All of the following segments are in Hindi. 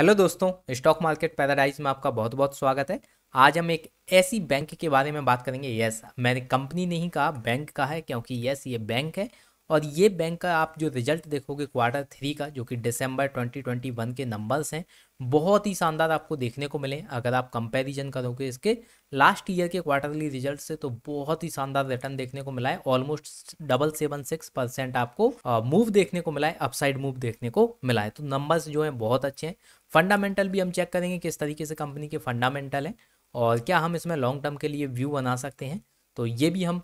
हेलो दोस्तों, स्टॉक मार्केट पैराडाइज में आपका बहुत बहुत स्वागत है। आज हम एक ऐसी बैंक के बारे में बात करेंगे। यस, मैंने कंपनी नहीं कहा, बैंक का है, क्योंकि यस, ये बैंक है। और ये बैंक का आप जो रिज़ल्ट देखोगे क्वार्टर थ्री का, जो कि दिसंबर 2021 के नंबर्स हैं, बहुत ही शानदार आपको देखने को मिले अगर आप कंपैरिजन करोगे इसके लास्ट ईयर के क्वार्टरली रिज़ल्ट से तो बहुत ही शानदार रिटर्न देखने को मिला है। Almost double seven six percent आपको मूव देखने को मिला है अपसाइड मूव देखने को मिला है। तो नंबर्स जो है बहुत अच्छे हैं। फंडामेंटल भी हम चेक करेंगे किस तरीके से कंपनी के फंडामेंटल हैं और क्या हम इसमें लॉन्ग टर्म के लिए व्यू बना सकते हैं। तो ये भी हम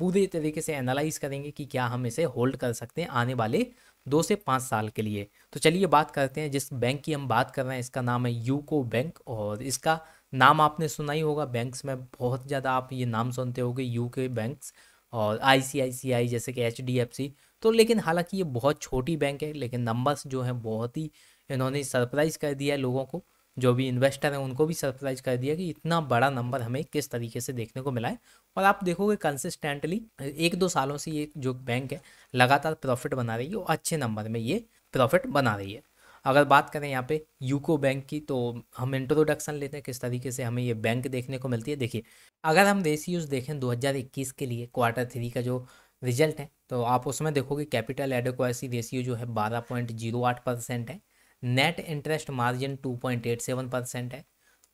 पूरे तरीके से एनालाइज करेंगे कि क्या हम इसे होल्ड कर सकते हैं आने वाले दो से पाँच साल के लिए। तो चलिए बात करते हैं, जिस बैंक की हम बात कर रहे हैं, इसका नाम है यूको बैंक और इसका नाम आपने सुना ही होगा। बैंक्स में बहुत ज़्यादा आप ये नाम सुनते होगे यूके बैंक्स और आईसीआईसीआई जैसे कि एचडीएफसी तो लेकिन हालाँकि ये बहुत छोटी बैंक है, लेकिन नंबर्स जो हैं बहुत ही इन्होंने सरप्राइज़ कर दिया है लोगों को। जो भी इन्वेस्टर हैं, उनको भी सरप्राइज़ कर दिया कि इतना बड़ा नंबर हमें किस तरीके से देखने को मिला है। और आप देखोगे कंसिस्टेंटली एक दो सालों से ये जो बैंक है, लगातार प्रॉफिट बना रही है और अच्छे नंबर में ये प्रॉफिट बना रही है। अगर बात करें यहाँ पे यूको बैंक की तो हम इंट्रोडक्शन लेते हैं, किस तरीके से हमें ये बैंक देखने को मिलती है। देखिए, अगर हम रेशियोज देखें 2021 के लिए क्वार्टर थ्री का जो रिज़ल्ट है तो आप उसमें देखोगे कैपिटल एडोक्वासी रेशियो जो है बारह पॉइंट ज़ीरो आठ परसेंट है। नेट इंटरेस्ट मार्जिन 2.87 परसेंट है।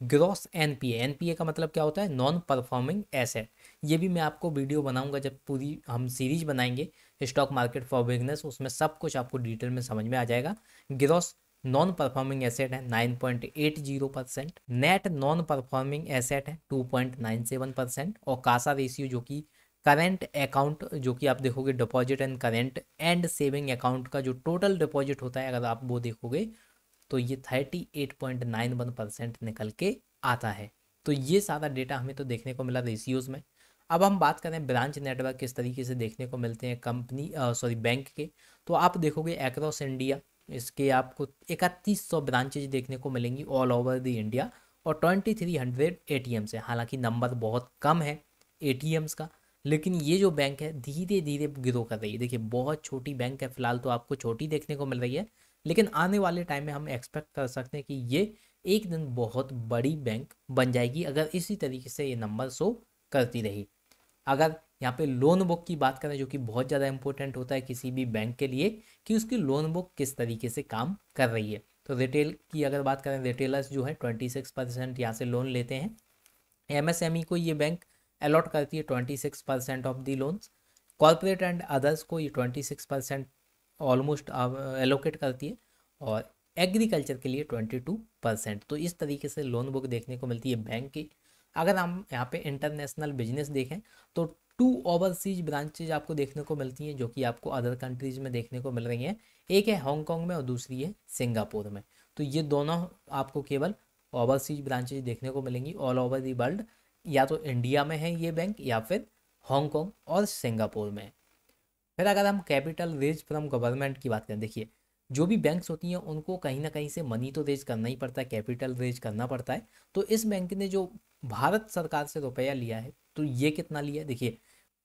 ग्रॉस एनपीए एनपीए का मतलब क्या होता है? नॉन परफॉर्मिंग एसेट ये भी मैं आपको वीडियो बनाऊँगा जब पूरी हम सीरीज़ बनाएँगे स्टॉक मार्केट फॉर बिज़नेस उसमें सब कुछ आपको डिटेल में समझ में आ जाएगा। ग्रॉस नॉन परफॉर्मिंग एसेट है 9.80 percent net non performing asset है 2.97 परसेंट और कासा रेशियो जो कि करेंट अकाउंट, जो कि आप देखोगे deposit and current and saving account का जो टोटल डिपॉजिट होता है, अगर आप वो देखोगे तो ये thirty eight point nine one percent निकल के आता है। तो ये सारा डेटा हमें तो देखने को मिला रेशियोज़ में। अब हम बात करें ब्रांच नेटवर्क किस तरीके से देखने को मिलते हैं कंपनी सॉरी बैंक के। तो आप देखोगे अक्रॉस इंडिया इसके आपको इकतीस सौ ब्रांचेज देखने को मिलेंगी ऑल ओवर द इंडिया और twenty three hundred A T Ms है। हालाँकि नंबर बहुत कम है ए टी एम्स का। लेकिन ये जो बैंक है धीरे धीरे ग्रो कर रही है। देखिए, बहुत छोटी बैंक है, फ़िलहाल तो आपको छोटी देखने को मिल रही है, लेकिन आने वाले टाइम में हम एक्सपेक्ट कर सकते हैं कि ये एक दिन बहुत बड़ी बैंक बन जाएगी, अगर इसी तरीके से ये नंबर शो करती रही। अगर यहाँ पे लोन बुक की बात करें, जो कि बहुत ज़्यादा इंपॉर्टेंट होता है किसी भी बैंक के लिए, कि उसकी लोन बुक किस तरीके से काम कर रही है। तो रिटेल की अगर बात करें रिटेलर्स जो है ट्वेंटी सिक्स परसेंट यहाँ से लोन लेते हैं। एमएसएमई को ये बैंक अलॉट करती है twenty six percent of the loans corporate and others को ये twenty six percent almost allocate करती है और एग्रीकल्चर के लिए ट्वेंटी टू परसेंट तो इस तरीके से लोन बुक देखने को मिलती है बैंक की। अगर हम यहाँ पे इंटरनेशनल बिज़नेस देखें तो टू ओवरसीज ब्रांचेज आपको देखने को मिलती हैं, जो कि आपको अदर कंट्रीज़ में देखने को मिल रही हैं। एक है हांगकॉन्ग में और दूसरी है सिंगापुर में। तो ये दोनों आपको केवल ओवरसीज ब्रांचेज देखने को मिलेंगी ऑल ओवर दी वर्ल्ड या तो इंडिया में है ये बैंक या फिर हांगकॉन्ग और सिंगापुर में। फिर अगर हम कैपिटल रेज फ्रॉम गवर्नमेंट की बात करें, देखिए, जो भी बैंक्स होती हैं, उनको कहीं ना कहीं से मनी तो रेज करना ही पड़ता है, कैपिटल रेज करना पड़ता है। तो इस बैंक ने जो भारत सरकार से रुपया लिया है तो ये कितना लिया है? देखिए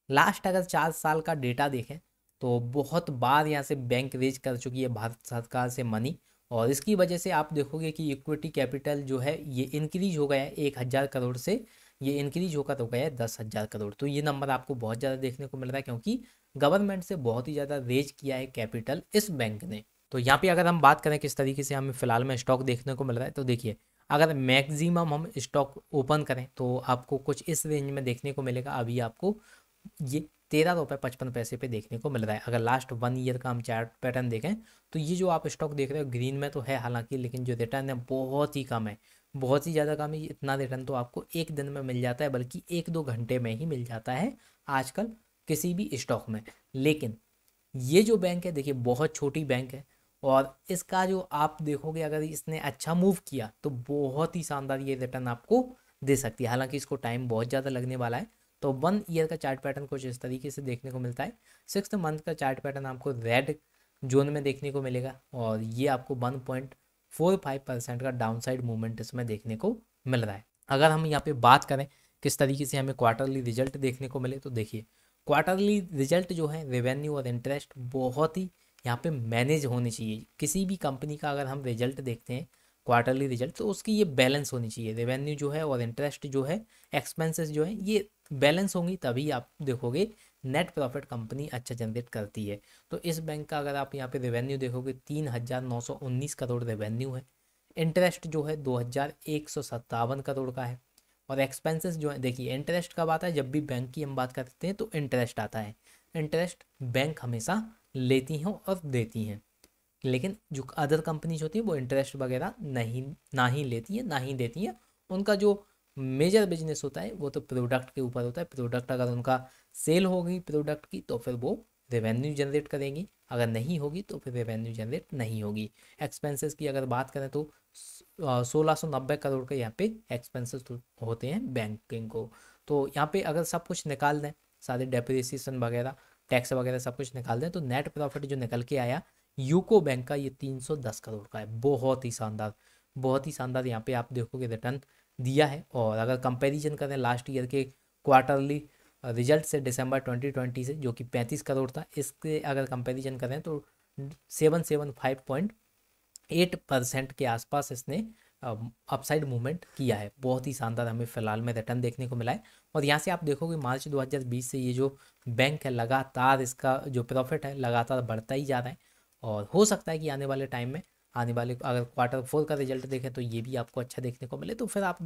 लास्ट अगर चार साल का डेटा देखें तो बहुत बार यहाँ से बैंक रेज कर चुकी है भारत सरकार से मनी और इसकी वजह से आप देखोगे कि इक्विटी कैपिटल जो है, ये इंक्रीज हो गया है एक हज़ार करोड़ से। ये इंक्रीज होकर तो गया है दस हज़ार करोड़। तो ये नंबर आपको बहुत ज़्यादा देखने को मिल रहा है क्योंकि गवर्नमेंट से बहुत ही ज़्यादा रेज किया है कैपिटल इस बैंक ने। तो यहाँ पे अगर हम बात करें किस तरीके से हमें फ़िलहाल में स्टॉक देखने को मिल रहा है तो देखिए, अगर मैक्सिमम हम स्टॉक ओपन करें तो आपको कुछ इस रेंज में देखने को मिलेगा। अभी आपको ये तेरह रुपये पचपन पैसे पे देखने को मिल रहा है। अगर लास्ट वन ईयर का हम चार्ट पैटर्न देखें तो ये जो आप स्टॉक देख रहे हो ग्रीन में तो है हालाँकि, लेकिन जो रिटर्न है बहुत ही कम है। बहुत ही ज़्यादा काम है इतना रिटर्न तो आपको एक दिन में मिल जाता है, बल्कि एक दो घंटे में ही मिल जाता है आजकल किसी भी स्टॉक में। लेकिन ये जो बैंक है, देखिए, बहुत छोटी बैंक है और इसका जो आप देखोगे, अगर इसने अच्छा मूव किया तो बहुत ही शानदार ये रिटर्न आपको दे सकती है। हालाँकि इसको टाइम बहुत ज़्यादा लगने वाला है। तो वन ईयर का चार्ट पैटर्न कुछ इस तरीके से देखने को मिलता है। सिक्स मंथ का चार्ट पैटर्न आपको रेड जोन में देखने को मिलेगा और ये आपको one point four five percent का डाउन साइड मूवमेंट इसमें देखने को मिल रहा है। अगर हम यहाँ पे बात करें, किस तरीके से हमें क्वार्टरली रिज़ल्ट देखने को मिले तो देखिए क्वार्टरली रिज़ल्ट जो है रेवेन्यू और इंटरेस्ट बहुत ही यहाँ पे मैनेज होनी चाहिए। किसी भी कंपनी का अगर हम रिज़ल्ट देखते हैं क्वार्टरली रिज़ल्ट तो उसकी ये बैलेंस होनी चाहिए। रेवेन्यू जो है और इंटरेस्ट जो है एक्सपेंसेस जो है, ये बैलेंस होंगी, तभी आप देखोगे नेट प्रॉफिट कंपनी अच्छा जनरेट करती है। तो इस बैंक का अगर आप यहाँ पे रेवेन्यू देखोगे, तीन हज़ार नौ सौ उन्नीस करोड़ रेवेन्यू है। इंटरेस्ट जो है, दो हज़ार एक सौ सत्तावन करोड़ का है। और एक्सपेंसेस जो है, देखिए इंटरेस्ट कब आता है? जब भी बैंक की हम बात करते हैं तो इंटरेस्ट आता है। इंटरेस्ट बैंक हमेशा लेती हैं और देती हैं। लेकिन जो अदर कंपनीज़ होती हैं, वो इंटरेस्ट वगैरह नहीं, ना ही लेती हैं, ना ही देती हैं। उनका जो मेजर बिज़नेस होता है, वो तो प्रोडक्ट के ऊपर होता है। प्रोडक्ट अगर उनका सेल होगी प्रोडक्ट की तो फिर वो रेवेन्यू जनरेट करेंगी। अगर नहीं होगी तो फिर रेवेन्यू जनरेट नहीं होगी। एक्सपेंसेस की अगर बात करें तो सोलह सौ नब्बे करोड़ के यहाँ पे एक्सपेंसेस होते हैं बैंकिंग को। तो यहाँ पे अगर सब कुछ निकाल दें, सारे डेप्रिसिएशन वगैरह टैक्स वगैरह सब कुछ निकाल दें तो नेट प्रॉफिट जो निकल के आया यूको बैंक का ये 310 करोड़ का है। बहुत ही शानदार, बहुत ही शानदार यहाँ पे आप देखोगे रिटर्न दिया है। और अगर कंपैरिजन करें लास्ट ईयर के क्वार्टरली रिज़ल्ट से दिसंबर 2020 से, जो कि 35 करोड़ था, इसके अगर कंपैरिजन करें तो seven seven five point eight percent के आसपास इसने अपसाइड मूवमेंट किया है। बहुत ही शानदार हमें फ़िलहाल में रिटर्न देखने को मिला है। और यहाँ से आप देखोगे, मार्च 2020 से ये जो बैंक है, लगातार इसका जो प्रॉफिट है, लगातार बढ़ता ही जा रहा है। और हो सकता है कि आने वाले टाइम में, आने वाले अगर क्वार्टर फोर का रिज़ल्ट देखें तो ये भी आपको अच्छा देखने को मिले। तो फिर आप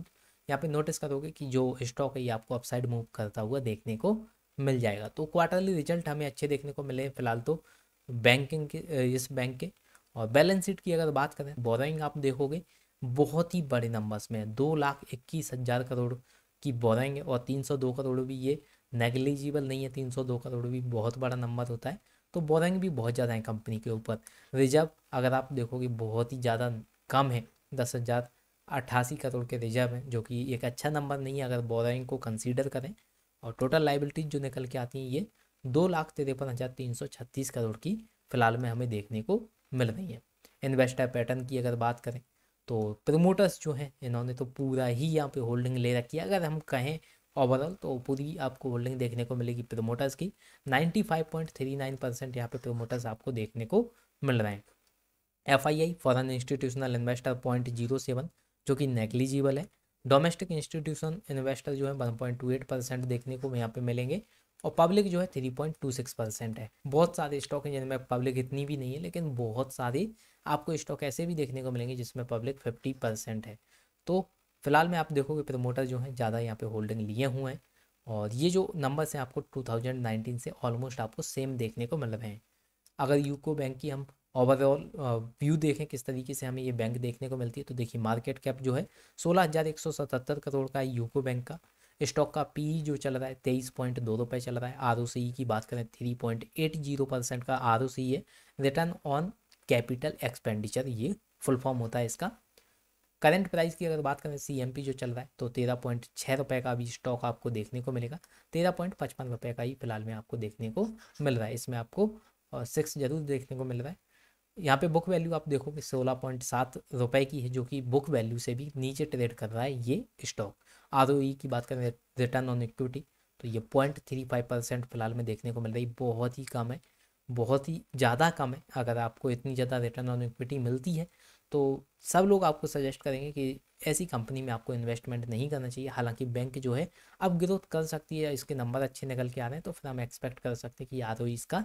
यहाँ पे नोटिस करोगे कि जो स्टॉक है ये आपको अपसाइड मूव करता हुआ देखने को मिल जाएगा। तो क्वार्टरली रिज़ल्ट हमें अच्छे देखने को मिले हैं फ़िलहाल तो बैंकिंग के इस बैंक के। और बैलेंस शीट की अगर बात करें बोरोइंग आप देखोगे, बहुत ही बड़े नंबर्स में दो लाख इक्कीस हज़ार करोड़ की बोरोइंग है और तीन सौ दो करोड़ भी ये नेग्लिजिबल नहीं है। तीन सौ दो करोड़ भी बहुत बड़ा नंबर होता है। तो बोरोइंग भी बहुत ज़्यादा है कंपनी के ऊपर। रिज़र्व अगर आप देखोगे, बहुत ही ज़्यादा कम है। दस हज़ार अट्ठासी करोड़ के रिज़र्व हैं, जो कि एक अच्छा नंबर नहीं है, अगर बोरोइंग को कंसीडर करें। और टोटल लाइबिलिटीज जो निकल के आती हैं, ये दो लाख तिरपन हज़ार तीन सौ छत्तीस करोड़ की फ़िलहाल में हमें देखने को मिल रही है। इन्वेस्टर पैटर्न की अगर बात करें तो प्रमोटर्स जो हैं, इन्होंने तो पूरा ही यहाँ पे होल्डिंग ले रखी है। अगर हम कहें ओवरऑल तो पूरी आपको होल्डिंग देखने को मिलेगी प्रमोटर्स की। 95.39 परसेंट यहाँ पे प्रमोटर्स आपको देखने को मिल रहे हैं। F I I foreign institutional investor point zero seven जो कि नेग्लिजिबल है। डोमेस्टिक इंस्टीट्यूशन इन्वेस्टर जो है one point two eight percent देखने को यहाँ पे मिलेंगे और पब्लिक जो है three point two six percent है। बहुत सारे स्टॉक हैं जिनमें पब्लिक इतनी भी नहीं है, लेकिन बहुत सारे आपको स्टॉक ऐसे भी देखने को मिलेंगे जिसमें पब्लिक फिफ्टी परसेंट है। तो फ़िलहाल में आप देखोगे प्रमोटर जो है, ज़्यादा यहाँ पे होल्डिंग लिए हुए हैं और ये जो नंबर्स हैं, आपको 2019 से ऑलमोस्ट आपको सेम देखने को मिल रहे हैं। अगर यूको बैंक की हम ओवरऑल व्यू देखें किस तरीके से हमें ये बैंक देखने को मिलती है तो देखिए मार्केट कैप जो है सोलह हज़ार एक सौ सतहत्तर करोड़ का है यूको बैंक का। स्टॉक का पी जो चल रहा है तेईस पॉइंट दो रुपये चल रहा है आर ओ सी की बात करें three point eight zero percent का आर ओ सी है। रिटर्न ऑन कैपिटल एक्सपेंडिचर ये फुल फॉर्म होता है इसका। करंट प्राइस की अगर बात करें सी एम पी जो चल रहा है तो तेरह पॉइंट छः रुपये का भी स्टॉक आपको देखने को मिलेगा। तेरह पॉइंट पचपन रुपये का ही फ़िलहाल में आपको देखने को मिल रहा है। इसमें आपको सिक्स ज़रूर देखने को मिल रहा है। यहाँ पे बुक वैल्यू आप देखोगे सोलह पॉइंट सात रुपये की है, जो कि बुक वैल्यू से भी नीचे ट्रेड कर रहा है ये स्टॉक आर e की बात करें रिटर्न ऑन इक्विटी तो ये पॉइंट थ्री फाइव परसेंट फ़िलहाल में देखने को मिल रही, बहुत ही कम है, बहुत ही ज़्यादा कम है। अगर आपको इतनी ज़्यादा रिटर्न ऑन इक्विटी मिलती है तो सब लोग आपको सजेस्ट करेंगे कि ऐसी कंपनी में आपको इन्वेस्टमेंट नहीं करना चाहिए। हालाँकि बैंक जो है, अब ग्रोथ कर सकती है, इसके नंबर अच्छे निकल के आ रहे हैं तो फिर हम एक्सपेक्ट कर सकते हैं कि आरओई इसका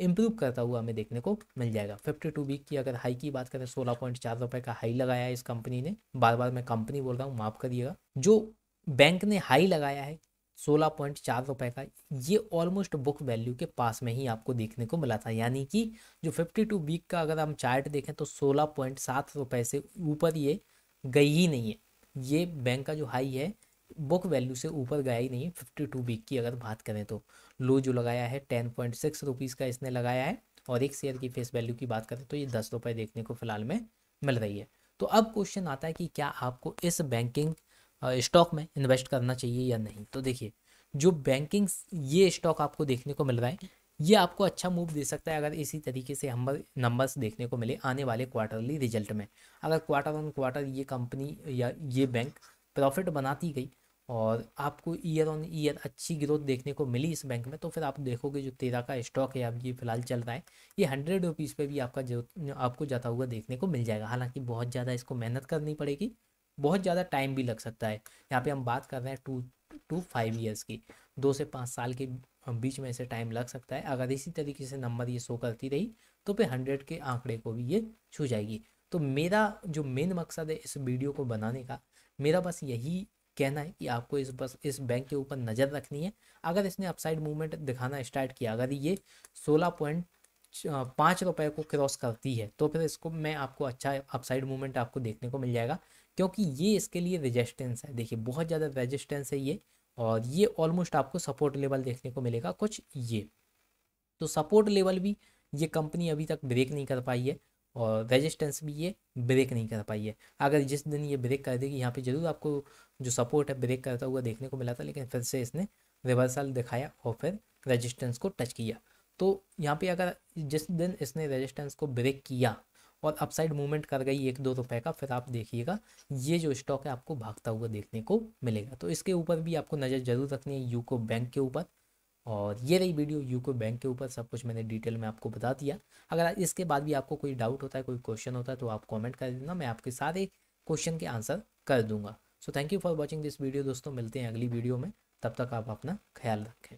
इम्प्रूव करता हुआ हमें देखने को मिल जाएगा। फिफ्टी टू वीक की अगर हाई की बात करें, सोलह पॉइंट चार रुपये का हाई लगाया है इस कंपनी ने। बार बार मैं कंपनी बोल रहा हूँ, माफ़ करिएगा। जो बैंक ने हाई लगाया है, सोलह पॉइंट चार रुपये का, ये ऑलमोस्ट बुक वैल्यू के पास में ही आपको देखने को मिला था। यानी कि जो फिफ्टी टू वीक का अगर हम चार्ट देखें तो सोलह पॉइंट सात रुपये से ऊपर ये गई ही नहीं है। ये बैंक का जो हाई है बुक वैल्यू से ऊपर गया ही नहीं है फिफ्टी टू वीक की अगर बात करें तो। लो जो लगाया है टेन पॉइंट सिक्स रुपीज़ का इसने लगाया है और एक शेयर की फेस वैल्यू की बात करें तो ये दस रुपये देखने को फ़िलहाल में मिल रही है। तो अब क्वेश्चन आता है कि क्या आपको इस बैंकिंग स्टॉक में इन्वेस्ट करना चाहिए या नहीं? तो देखिए, जो बैंकिंग ये स्टॉक आपको देखने को मिल रहा है, ये आपको अच्छा मूव दे सकता है अगर इसी तरीके से हम नंबर्स देखने को मिले आने वाले क्वार्टरली रिज़ल्ट में। अगर क्वार्टर ऑन क्वार्टर ये कंपनी या ये बैंक प्रॉफिट बनाती गई और आपको ईयर ऑन ईयर अच्छी ग्रोथ देखने को मिली इस बैंक में तो फिर आप देखोगे जो तेरह का स्टॉक है, अब ये फ़िलहाल चल रहा है, ये हंड्रेड रुपीज़ पर भी आपका जो, आपको जाता हुआ देखने को मिल जाएगा। हालाँकि बहुत ज़्यादा इसको मेहनत करनी पड़ेगी, बहुत ज़्यादा टाइम भी लग सकता है। यहाँ पे हम बात कर रहे हैं टू टू फाइव ईयर्स की, दो से पाँच साल के बीच में से टाइम लग सकता है। अगर इसी तरीके से नंबर ये शो करती रही तो फिर हंड्रेड के आंकड़े को भी ये छू जाएगी। तो मेरा जो मेन मकसद है इस वीडियो को बनाने का मेरा बस यही कहना है कि आपको इस बस, इस बैंक के ऊपर नज़र रखनी है। अगर इसने अपसाइड मूवमेंट दिखाना स्टार्ट किया, अगर ये सोलह पॉइंट पाँच रुपये को क्रॉस करती है तो फिर इसको मैं आपको अच्छा अपसाइड मूवमेंट आपको देखने को मिल जाएगा। क्योंकि ये इसके लिए रेजिस्टेंस है। देखिए, बहुत ज़्यादा रेजिस्टेंस है ये और ये ऑलमोस्ट आपको सपोर्ट लेवल देखने को मिलेगा कुछ ये। तो सपोर्ट लेवल भी ये कंपनी अभी तक ब्रेक नहीं कर पाई है। और रेजिस्टेंस भी ये ब्रेक नहीं कर पाई है। अगर जिस दिन ये ब्रेक कर देगी, यहाँ पे ज़रूर आपको जो सपोर्ट है ब्रेक करता हुआ देखने को मिला था, लेकिन फिर से इसने रिवर्सल दिखाया और फिर रेजिस्टेंस को टच किया। तो यहाँ पे अगर जिस दिन इसने रेजिस्टेंस को ब्रेक किया और अपसाइड मूवमेंट कर गई एक दो रुपए का, फिर आप देखिएगा, ये जो स्टॉक है आपको भागता हुआ देखने को मिलेगा। तो इसके ऊपर भी आपको नज़र ज़रूर रखनी है यूको बैंक के ऊपर। और ये रही वीडियो यूको बैंक के ऊपर, सब कुछ मैंने डिटेल में आपको बता दिया। अगर इसके बाद भी आपको कोई डाउट होता है, कोई क्वेश्चन होता है तो आप कमेंट कर देना, मैं आपके सारे क्वेश्चन के आंसर कर दूँगा। So thank you for watching this video दोस्तों, मिलते हैं अगली वीडियो में। तब तक आप अपना ख्याल रखें।